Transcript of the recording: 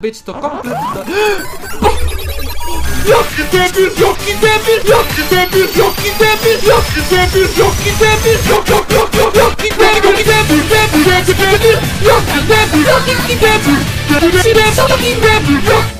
być to kompletna... Jaki debil, jaki debil, jaki debil, jaki debil, jaki debil, jaki debil, jaki debil, jaki debil, debil, debil, debil, debil, jaki debil, jaki debil, debil, debil, jaki debil, jaki